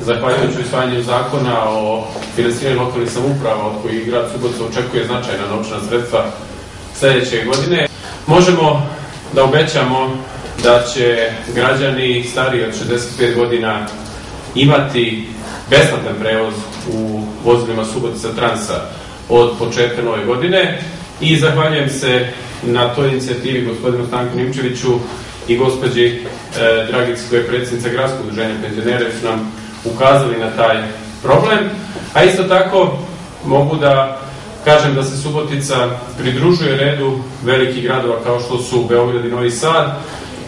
zahvaljujući usvajanju zakona o finansiranju lokalnih samouprava od kojih grad Subotica očekuje značajna novčana sredstva sledeće godine, možemo da obećamo da će građani stariji od 65 godina imati besplatan prevoz u vozilima Subotica Transa od početka nove godine. I zahvaljujem se na toj inicijativi gospodinu Stanku Nimčeviću i gospođi e, koja je predsjednica Gradskog udruženja penzionera nam ukazali na taj problem. A isto tako mogu da kažem da se Subotica pridružuje redu velikih gradova kao što su Beograd i Novi Sad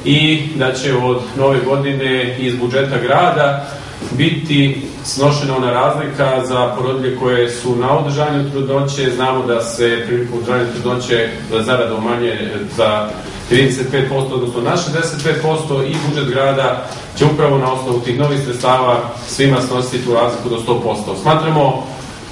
i da će od nove godine iz budžeta grada biti snošena ona razlika za porodilje koje su na održanju trudnoće. Znamo da se prilikom održanja trudnoće zarada umanje za 35%, odnosno na 65% i budžet grada će upravo na osnovu tih novih sredstava svima snositi tu razliku do 100%. Smatramo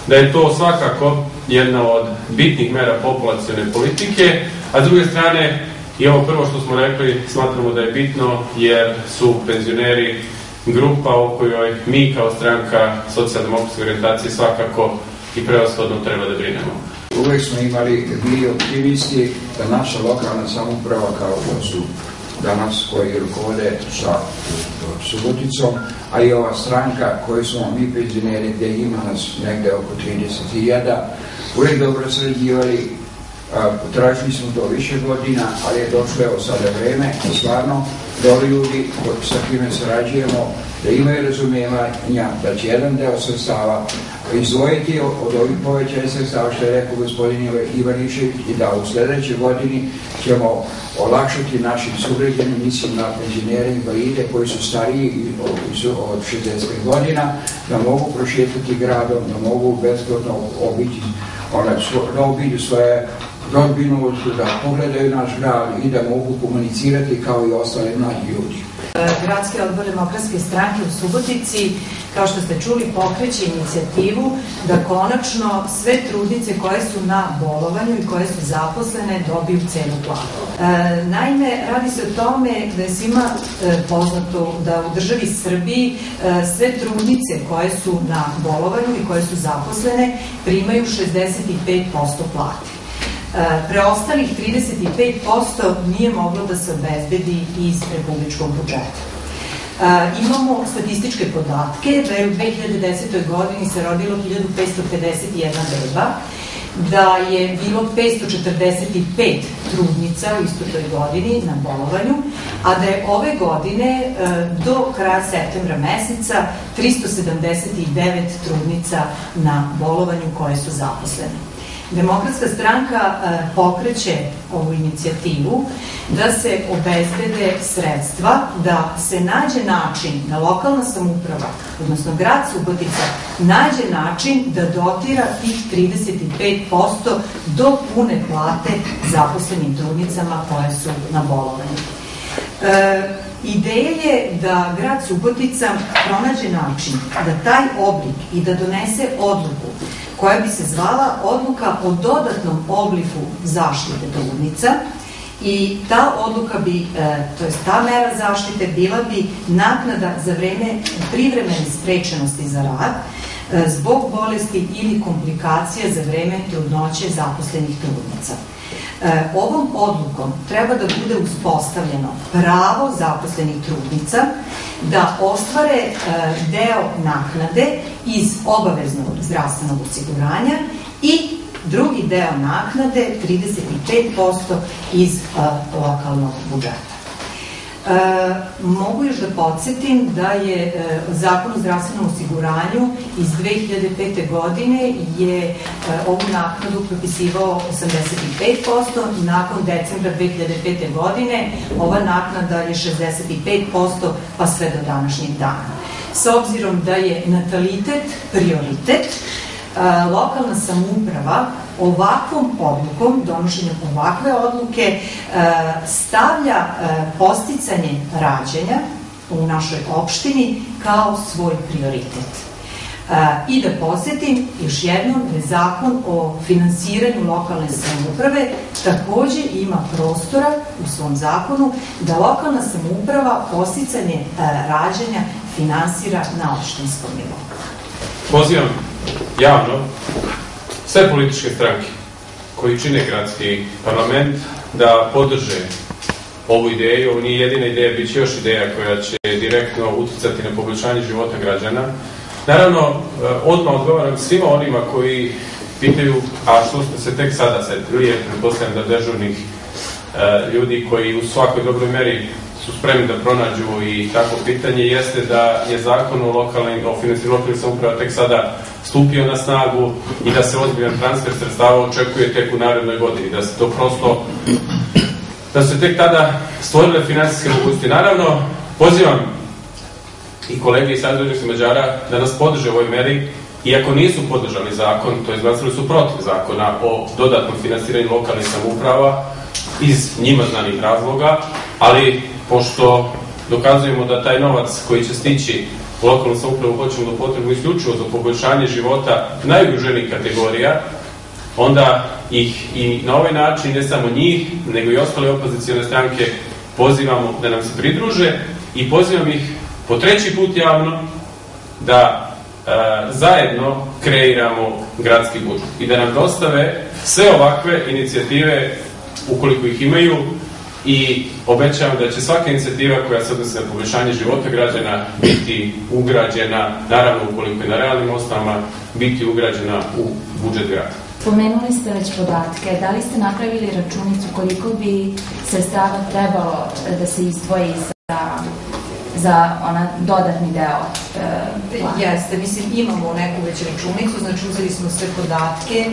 da je to svakako jedna od bitnih mera populacione politike, a s druge strane i ovo prvo što smo rekli smatramo da je bitno jer su penzioneri grupa o kojoj mi kao stranka socijaldemokratske orientacije svakako i preoshodno treba da brinemo. Uvek smo imali bili optimisti da naša lokalna samuprava kao što su danas koji rukovode sa Suboticom, a i ova stranka koju smo mi penzioneri gde ima nas negde oko 30.000, uvek dobro sređivali, tražili smo to više godina, ali je došlo evo sada vreme, stvarno, dobri ljudi sa kime sarađujemo, da imaju razumijevanja da će jedan deo sredstava izdvojiti od ovih povećanja sredstava što je rekao gospodin Ivanišević i da u sledećoj godini ćemo olakšati našim sugrađanima, mislim na penzionere invalide koji su stariji od 60 godina, da mogu prošetati gradom, da mogu bezgodno obići, ona, da obiđu svoje rodbinu, da pogledaju naš grad i da mogu komunicirati kao i ostale mlađi ljudi. Gradski odbor demokratske stranke u Subotici, kao što ste čuli, pokreće inicijativu da konačno sve trudnice koje su na bolovanju i koje su zaposlene dobiju cenu platu. E, naime, radi se o tome da je svima e, poznato da u državi Srbiji e, sve trudnice koje su na bolovanju i koje su zaposlene primaju 65% plate. E, preostalih 35% nije moglo da se obezbedi iz republičkog budžeta. E, imamo statističke podatke da je u 2010. godini se rodilo 1551 beba, da je bilo 545 trudnica u istoj toj godini na bolovanju, a da je ove godine e, do kraja septembra meseca 379 trudnica na bolovanju koje su zaposlene. Demokratska stranka e, pokreće ovu inicijativu da se obezbede sredstva, da se nađe način da lokalna samuprava, odnosno grad Subotica, nađe način da dotira tih 35% do pune plate zaposlenim trudnicama koje su na bolovanju. E, Ideja je da grad Subotica pronađe način da taj oblik i da donese odluku koja bi se zvala odluka o dodatnom obliku zaštite trudnica i ta odluka bi, e, to je ta mera zaštite, bila bi naknada za vreme privremene sprečenosti za rad e, zbog bolesti ili komplikacija za vreme trudnoće zaposlenih trudnica. E, ovom odlukom treba da bude uspostavljeno pravo zaposlenih trudnica da ostvare e, deo naknade iz obaveznog zdravstvenog osiguranja i drugi deo naknade 35% iz e, lokalnog budžeta. E, mogu još da podsjetim da je e, zakon o zdravstvenom osiguranju iz 2005. godine je e, ovu naknadu propisivao 85%, nakon decembra 2005. godine ova naknada je 65% pa sve do današnjeg dana. S obzirom da je natalitet prioritet, lokalna samouprava ovakvom odlukom, donošenjem ovakve odluke, e, stavlja e, posticanje rađenja u našoj opštini kao svoj prioritet. I da posjetim još jednom da zakon o finansiranju lokalne samouprave takođe ima prostora u svom zakonu da lokalna samouprava posticanje rađanja finansira na opštinskom nivou. Pozivam javno sve političke stranke koji čine gradski parlament da podrže ovu ideju. Ovo nije jedina ideja, bit će još ideja koja će direktno uticati na poboljšanje života građana. Naravno, e, odmah odgovaram svima onima koji pitaju, a što ste se tek sada setili, jer pretpostavljam da dežurnih e, ljudi koji u svakoj dobroj meri su spremni da pronađu i tako pitanje jeste da je zakon o lokalnim, o financiranju lokalnih samouprava tek sada stupio na snagu i da se ozbiljan transfer sredstava očekuje tek u narednoj godini, da se to prosto da su tek tada stvorile finansijske mogućnosti. Naravno, pozivam i kolege iz Sadržnika Mađara da nas podrže u ovoj meri, iako nisu podržali zakon, to izglasali su protiv zakona o dodatnom finansiranju lokalnih samouprava iz njima znanih razloga, ali pošto dokazujemo da taj novac koji će stići u lokalnu samoupravu hoćemo da potrebu isključivo za poboljšanje života najugroženijih kategorija, onda ih i na ovaj način, ne samo njih, nego i ostale opozicijone stranke pozivamo da nam se pridruže i pozivam ih po treći put javno da e, zajedno kreiramo gradski budžet i da nam dostave sve ovakve inicijative ukoliko ih imaju i obećavam da će svaka inicijativa koja se odnosi na poboljšanje života građana biti ugrađena, naravno ukoliko je na realnim osnovama, biti ugrađena u budžet grada. Pomenuli ste već podatke, da li ste napravili računicu koliko bi sredstava trebalo da se izdvoji za, za ona dodatni deo e, plana? Jeste, mislim imamo neku već računicu, znači uzeli smo sve podatke e,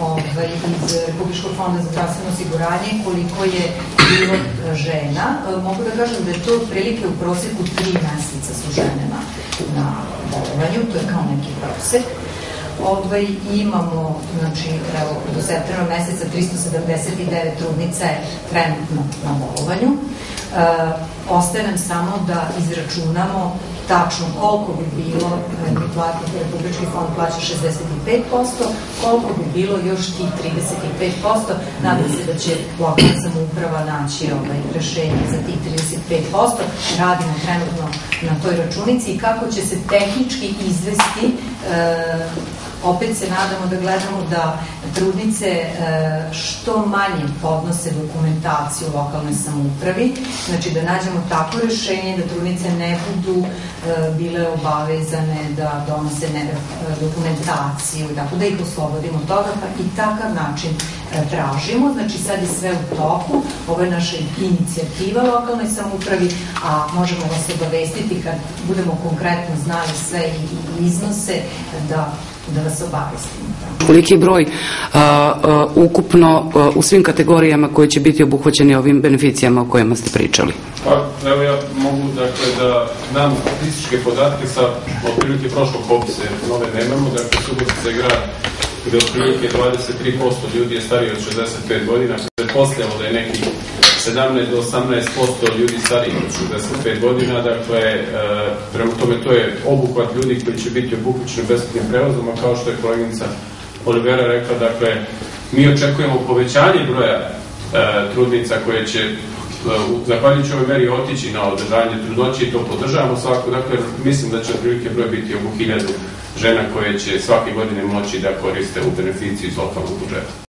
ovaj, iz Republičkog fonda za zdravstveno osiguranje, koliko je bilo žena. E, mogu da kažem da je to otprilike u proseku tri meseca su žene na, bolovanju, to je kao neki prosek. Ovaj, imamo, znači, evo, do septembra meseca 379 trudnica je trenutno na bolovanju. E, ostaje nam samo da izračunamo tačno koliko bi bilo, mi platimo, Republički fond plaća 65%, koliko bi bilo još tih 35%, nadam se da će lokalna samouprava naći ovaj, rešenje za tih 35%, radimo trenutno na toj računici. I kako će se tehnički izvesti e, opet se nadamo da gledamo da trudnice e, što manje podnose dokumentaciju u lokalnoj samoupravi, znači da nađemo tako rešenje da trudnice ne budu e, bile obavezane da donose e, dokumentaciju, tako da ih oslobodimo toga, pa i takav način tražimo, znači sad je sve u toku, ovo je naša inicijativa lokalnoj samoupravi, a možemo vas obavestiti kad budemo konkretno znali sve i iznose da da vas obavestimo. Koliki je broj a, a, ukupno a, u svim kategorijama koje će biti obuhvaćeni ovim beneficijama o kojima ste pričali? Pa, evo ja mogu dakle da dam statističke podatke sa otprilike prošlog popisa, jer nove nemamo, dakle Subotica je grad gde otprilike 23% ljudi je stariji od 65 godina, pretpostavljamo da je neki 17 do 18% ljudi starijih od 65 godina, dakle, e, prema tome to je obuhvat ljudi koji će biti obuhvaćeni besplatnim prevozom, a kao što je koleginica Olivera rekla, dakle, mi očekujemo povećanje broja e, trudnica koje će e, zahvaljujući ovoj meri otići na održanje trudnoće i to podržavamo svako, dakle, mislim da će otprilike broj biti oko hiljadu žena koje će svake godine moći da koriste u beneficiju iz lokalnog budžeta.